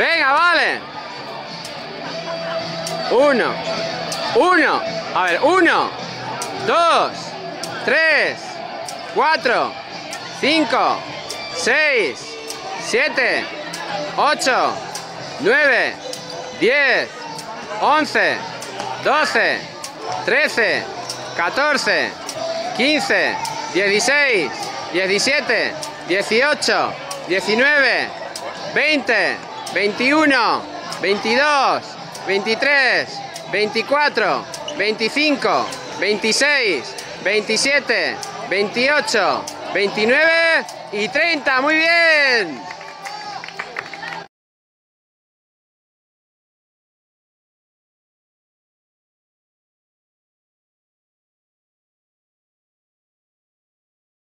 Venga, vale. Uno. Uno. A ver, uno. Dos. Tres. Cuatro. Cinco. Seis. Siete. Ocho. Nueve. Diez. Once. Doce. Trece. Catorce. Quince. Dieciséis. Diecisiete. Dieciocho. Diecinueve. Veinte. 21, 22, 23, 24, 25, 26, 27, 28, 29 y 30. Muy bien.